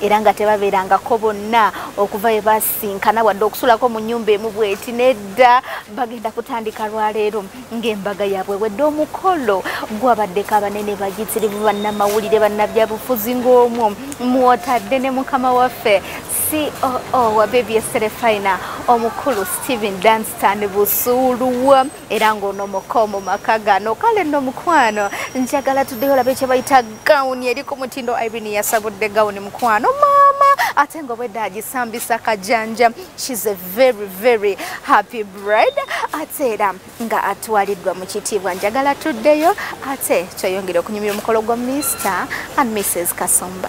era nga tebabeerangako bonna okuva we basinkana wadde okusulako mu nyumba emu bweti nedda bagenda kutandika lwaleero ng'embaga yaabwe. Wedde omukolo gwabaddeko abanene bagitsirivu bannamawulire bannabyabufuzi ng'omwo mwotadde ne mukama waffe coo wa baby serefina omukulu stephen danstan busuuluwa era ng'ono muka mu maka gano kale nno mukwano njagala tuddeyo olabe kye bayita gawuni eri ku mutindo irene yasabudde gawuni mukwano. Maama ate ng'obwedde agisambisa kajanja. Shes a very very happy bride. Ate era nga atwaliddwa mu kitiibwa njagala tuddeyo. Ate tweyongere okunyumya omukolo gwa mr and mrs kasumba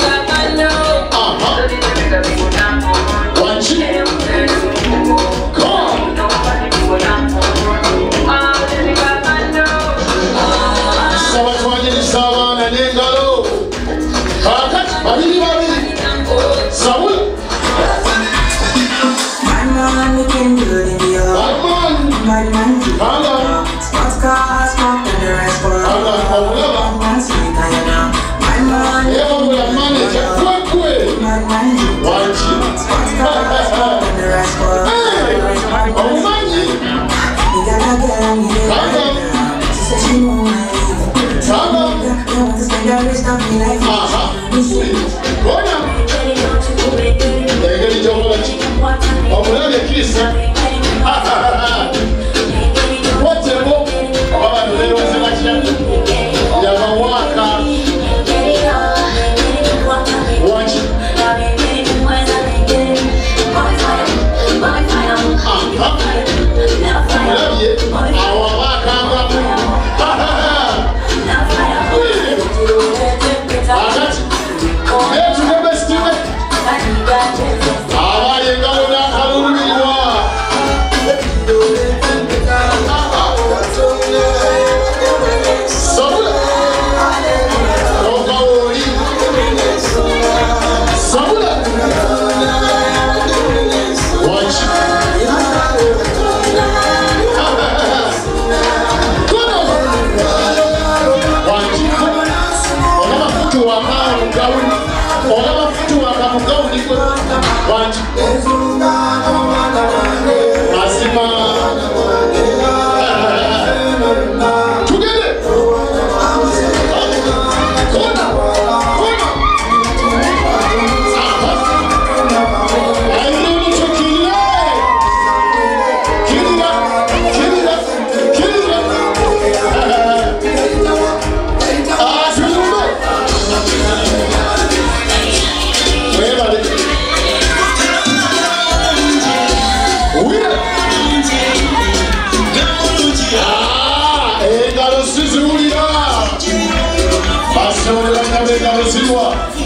Continua.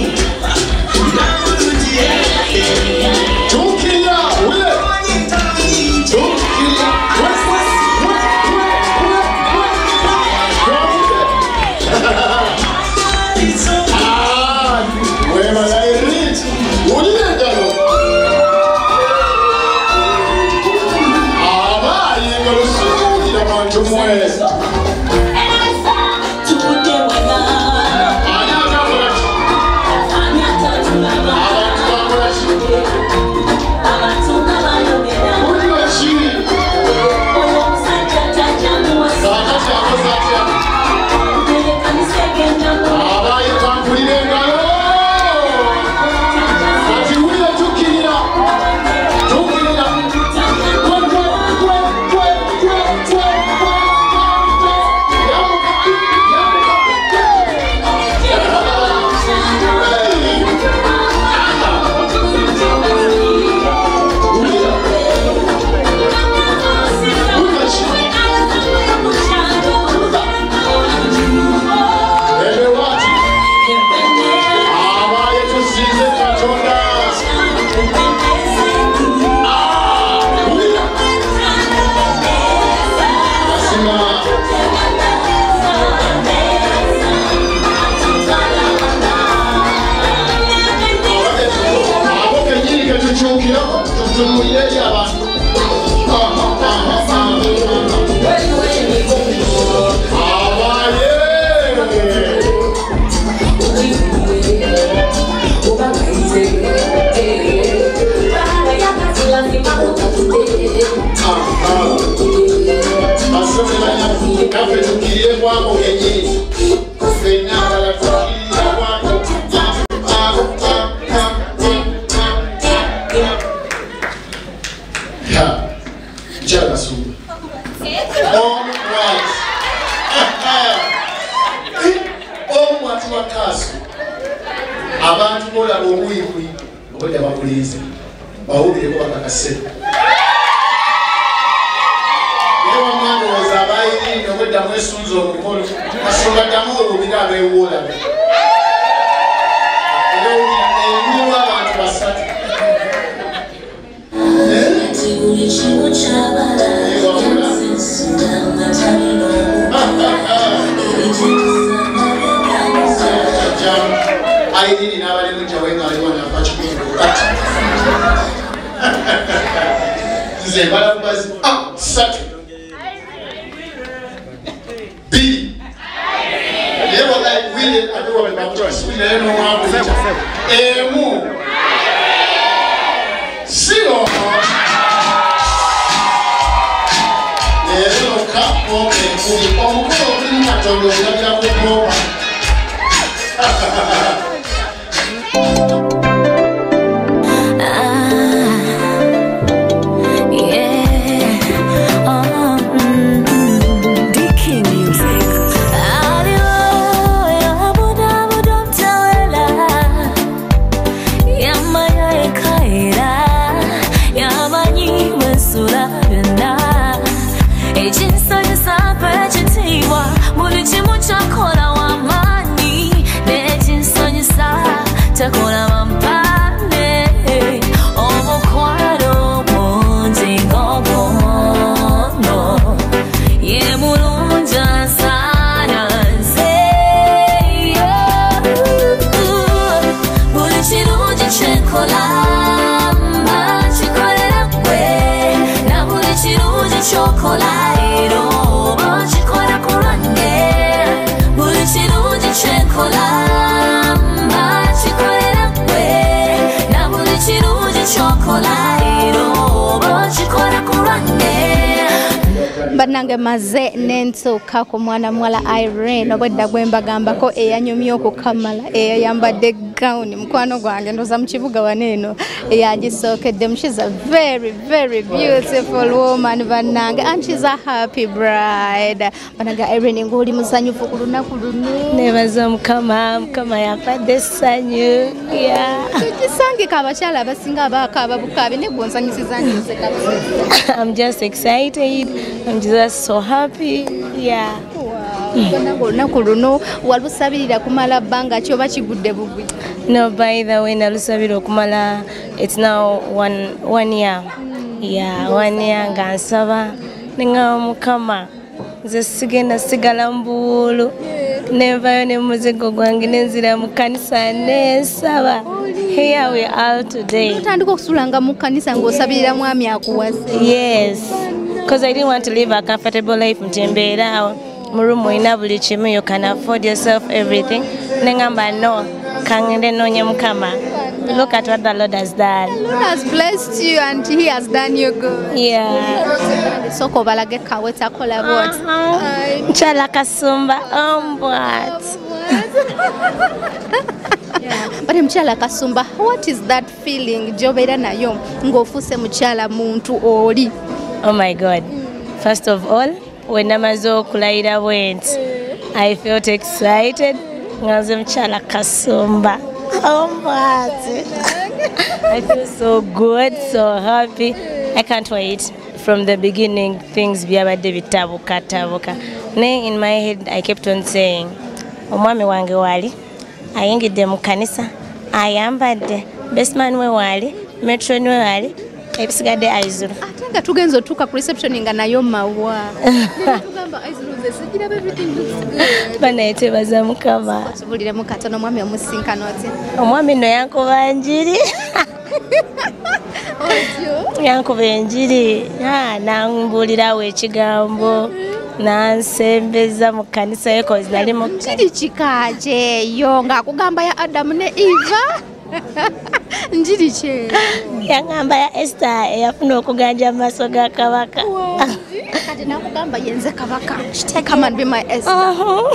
ng'olaba obwikwi obwedda bakulinze bawulireko bakakase naye wamma ndowooza abayirinde obwedda mwesunza omukolo kasonga ddamu obubira abeewoolabe ebimu abantu basatu buli aidini na wale mja wengi walikuwa wanapachukua kurati nze balabazi satu bili. Leo wallahi wile aduwa wamekutoa siku na yenu hapo emu. Sio. Lero kapo mekuli omukolo kulimatondo ku goma bannange maze nentuuka ku mwana muwala irene obwedda gwe mbagambako eyanyumya okukamala eyayambadde gawuni mukwano gwange ndoza mu kibuga waneeno eyagisookedde shes a very very beautiful woman bannange and shes a happy bride. Banaga irene ngaoli musanyufu ku lunaku luno nebaza mukama mukama yampadde essanyu ya. Kisangika abakyala abasinga abaakaaba bukaabi ne gwonsanyusiza i'm just excited. I'm just so happy yeah bannange olunaku luno walusabirira kumala bbanga ki oba kigudde bugwi no by the way nalusabira okumala it's now one, one year. Yeah one year nga nsaba. Neŋŋaba mukama nze sigenda sigala mbuwulu nenvayo ne muzigo gwange nenzira mu kanisa nensaba here we are today. Otandika okusulanga mu kkanisa ng'osabirira mwami akuwase. Yes because i didn't want to live a comfortable life nti mbeeraawo mu room olina buli kimu you can afford yourself everything. Neŋŋamba no kangende noonye mukama. Look at what the lord has done. Lord has blessed you and he has done you good. yeah. Soko balage kaweta kola what? Chala kasumba. Ombwat But mchala kasumba, what is that feeling? Gy'obeera nayo ngofuse mukyala muntu oli? oh my god. First of all when namaze okulayira bwenti. I felt excited. Nga nze mukyala kasumba. Ombwati i feel so good so happy. I can't wait. From the beginning things byabadde bitabukatabuka. Naye in my head i kept on saying omwami wange waali ayingidde mu kanisa ayambadde. Besman we waali metron we waali ebisigadde aizulu Ate nga tugenza otuuka ku reception nga nayo mawa. Banaye tebaza mukama Tubuliremu katono omwami omusinkana oti. omwami nno yankuba njiri Otyo. yankuba enjiri nambuulirawo ekigambo nansembeza mu kanisa ye kozi nali mu kiri kika kyeyo ng'akugamba ya adamu ne eva njiri kyeyo yaŋŋamba ya esita eyafuna okuganja mu maaso ga kabaka kati nakugamba yenze kabaka come kama be my Esther. Aho.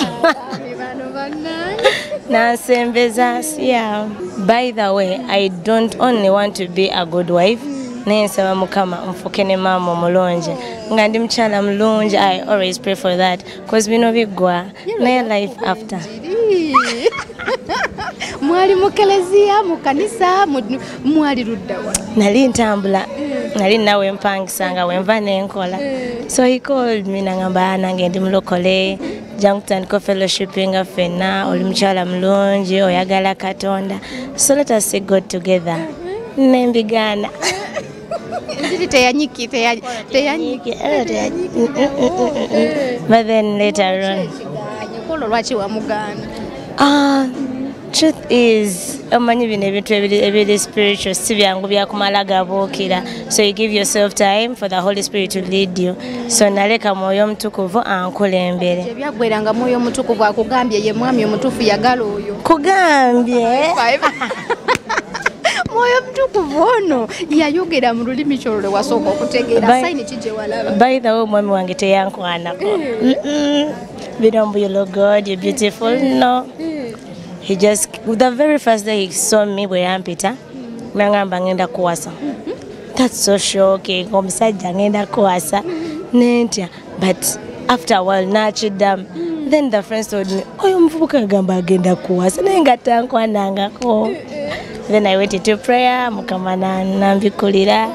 Bano bannange. nansembeza siya by the way i don't only want to be a good wife naye nsaba mukama nfuke ne maama omulungi nga ndi mukyala mulungi i always pray for that. Cause bino biggwa naye life after. Mwali mu keleziya mu kanisa mwali luddawa nali ntambula. Nali nawe mpangisa nga wenva nenkola so he called me nangamba "Ah, nange ndi mulokole. Jangu kutandika fellowshipi nga ffenna oli mukyala mulungi oyagala katonda. So let us see god together. Nembigaana njiri teyanyiki teya- teyanyiki. But then later on. Kola lwaki wamugaana Ah, truth is omanyi bino ebintu ebiri ebiri spiritual si byangu byakumala gabuukira so you give yourself time for the holy spirit to lead you. So naleka mwoyo omutukuvu ankulembere ebyaggweranga mwoyo omutukuvu akugambye ye mwami omutuufu yagala oyo. Kugambye mwoyo omutukuvu ono. Yayogera mu lulimi kyolwo lwe wasooka okutegeera. By- sayini ki gye walaba. by the way omwami wange teyankwanako Mm-mm. bino mbu you look good you beautiful. No. He just the very first day he saw me bwe yampita nangamba ngenda kuwasa. That's so shocking. Omusajja ngenda kuwasa. Nentya. But after a while nakiddamu then the friends told me oyo omuvubuka gamba agenda kuwasa. Naye nga tankwanangako then i went into prayer mukama na- nambikulira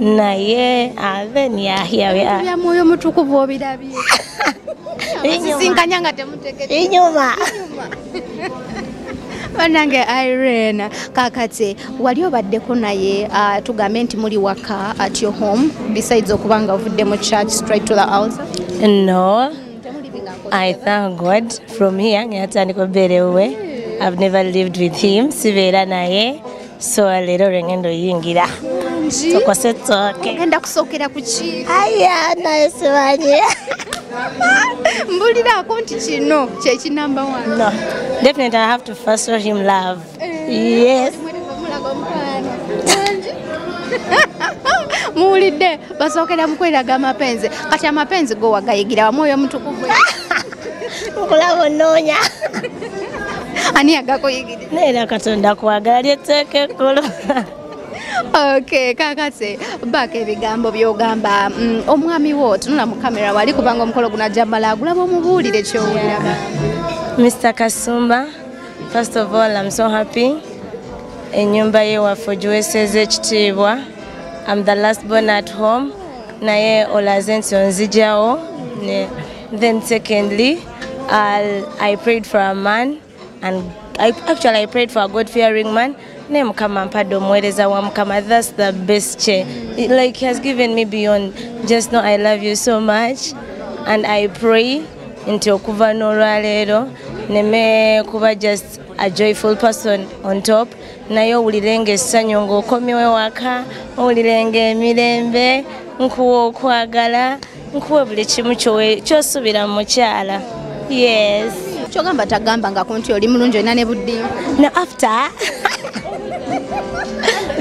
naye ah, then yeah, here we are. Bya mwoyo omutukuvu obirabye. Binyuma. sisinkanya nga temutegedde inyuma. Bannange irene kakati wali obaddeko naye uh, tugambe nti muli waka at your home besides okuba nga ovudde mu church straight to the altar no. I thank god. From here ngatandika obeera ewe i've never lived with him. Sibeera naye. So leero lwengenda oyingira tokose tooke genda kusookera ku ki? Aya naye simanyi mbuliraako nti kino kyekinamba wano no definitely i have to first show him love. Yes. muwulidde basookera mu kweraga amapenzi. Kati amapenzi go wagayigira wamwoyo omutukuvu. Nkulaba onoonya ani yagakuyigiriza naera katonda kwagala lyetteeka ekkulu ok kakase baako ebigambo byogamba mm, omwami wo tunula mu kamera wali kubanga omukolo guno ajamala agulaba omubuulire kyowulira Mr. Kasumba, first of all, I'm so happy. Ennyumba ye waffe ogiweeseza ekitiibwa. I'm the last born at home. Naye olaze nti onzijawo. Then secondly, I'll, I prayed for a man and I, actually I prayed for a God-fearing man. Ne Mukama mpadde omuweereza wa Mukama. That's the best chair. It, like he has given me beyond. Just know I love you so much and I pray nti okuva n'olwaleero neme kuba just a joyful person on top naye owulirenga essanyu ng'okomyewo waka owulirenga emirembe nkuwa okwagala nkuwa buli kimu mu mukyala yes kyogamba tagamba nga kunti oli mulungi olina ne buddimba now after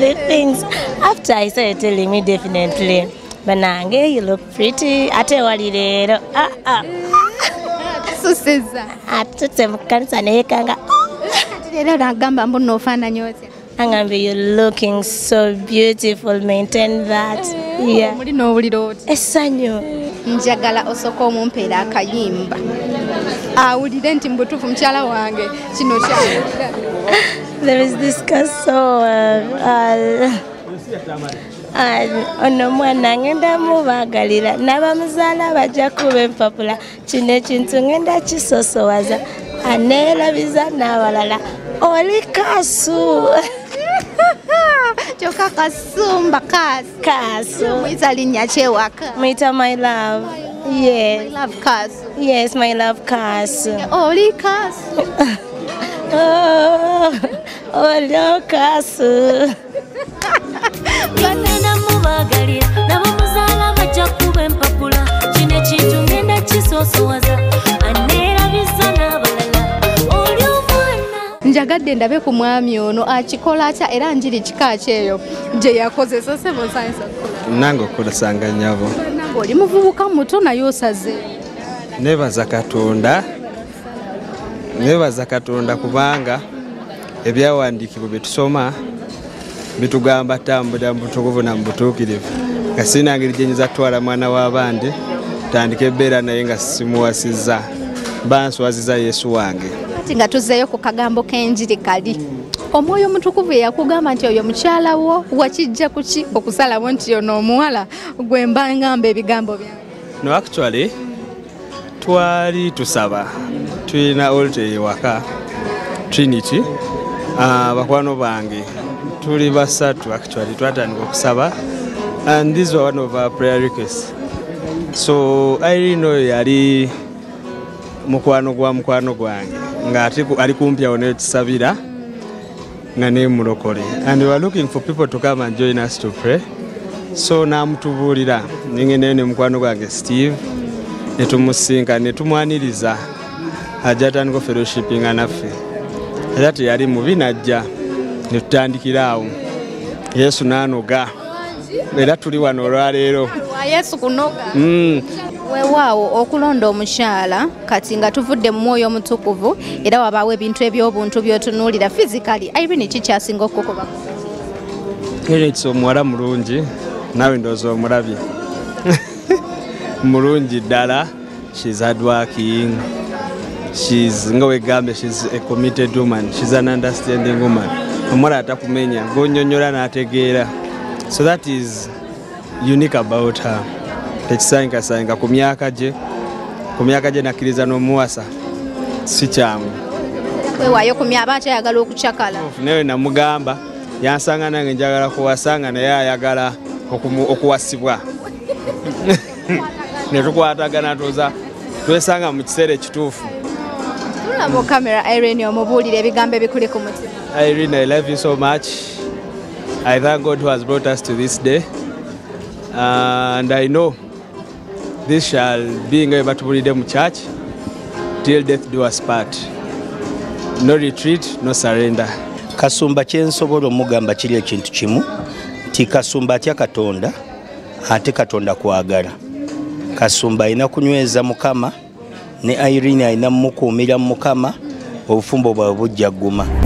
the things after i started telling me definitely banange you look pretty. Ate wali leero ah, ah. suseza atutse mu kanisa neyekanga leero nagamba mbu noofaananya otya? Angambye you looking so beautiful maintain that. Yeah. muli n'owulira otya? Essanyu. Njagala osooka omumpeera akayimba awulire nti mubutuufu mukyala wange. Kino kyawulira there is this kaso uh, uh, uh, ono omwana ngenda mubagalira. N'abamuzaala bajja kuba empapula. Kino ekintu ngenda kisosowaza aneerabiza n'abalala oli kasu. Kyokka kasumba kaasi kasu. Muyita linnya kyewaka mwita my love Yes. My love castle. Yes, my love castle. Holy castle. oh, oh holy castle. Bagenda mubagalira nabo muzaala bajja kuba empapula kino ekintu ngenda kisoosowaza aneerabiza n'abalala oli omwana njagadde ndabe ku mwami ono akikola atya era njiri kika kyeyo gye yakozesa sebo sayinsa nange okukolesanga nnyabo oli muvubuka muto naye osaze. Nebaza katonda nebaza katonda kubanga ebyawandiikibwa bye tusoma bitugamba tambulira mu butukuvu na mu butuukirivu. Nga sirina ngeri gyenyinza kutwala mwana w'abandi tandika ebbeera naye nga simuwasizza banswaziza yesu wange. Ati nga tuzzeeyo ku kagambo k'enjiri kali omwoyo omutukuvu eyakugamba nti oyo mukyala wo wakijja kuki okusalawo nti ono omuwala? Gwe mba ngamba ebigambo byange no actually twali tusaba tulina olute ewaka trinity. Ah, bakwano bange tuli basatu actually twatandika okusaba and these were one of our prayer requests. So irene oyo yali mukwano gwa mukwano gwange nga ate ku- ali kumpyawo netusabira nga nemulokole and we were looking for people to come and join us to pray. So namutubuulira nengendeyo ne mukwano gwange steve netumusinka netumwaniriza ajja atandika fellowshippinga naffe era teyali mubi najja netutandikira awo. Yesu nanoga. Era tuli wano olwaleero. Wa yesu kunoga. Mm. Weewaawo okulonda omukyala kati nga tuvudde mu mwoyo omutukuvu era wabaawo ebintu ebyobuntu byotunuulira fizikali irene kikyasinga okukuba? Erekisa omuwala mulungi. Naawe ndowooza omulabye. Mulungi ddala. Shes hardworking. Shes nga wegambye shes a committed woman. Shes an understanding woman. Omuwala atakumenya gonyonyola n'ategeera. So that is unique about her tekisayinkasayinka ku myaka gye ku myaka gye nakkiriza n'omuwasa si kyangu weewaayo ku myaba akyayagala okucakala naye namugamba yansanga nange njagala kuwasanga naye ayagala okuwasibwa. Netukwatagana tuza twesanga mu kiseera ekituufu. Tulaba okamera irene omubuulire ebigambo ebikuli ku mutima irene i love you so much. I thank god who has brought us to this day. And i know this shall be nga bwe batubulidde mu church till death do us part. No retreat no surrender. Kasumba kyensobola omugamba kiri ekintu kimu nti kasumba atya katonda ate katonda kwagala. Kasumba alina kunyweza mukama ne irene alina mumukuumira mu mukama obufumbo bwabwe bujja gguma